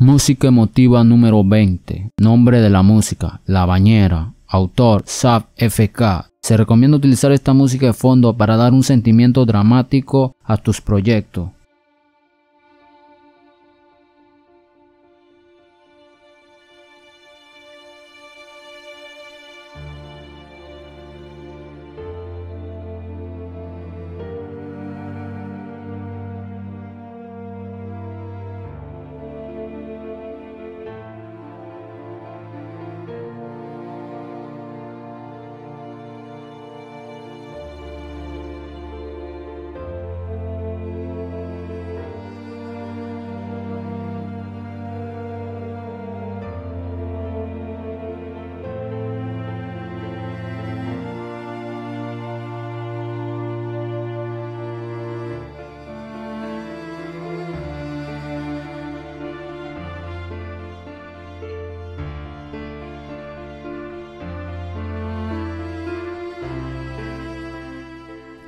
Música emotiva número 20. Nombre de la música. La bañera. Autor. SAP FK. Se recomienda utilizar esta música de fondo para dar un sentimiento dramático a tus proyectos.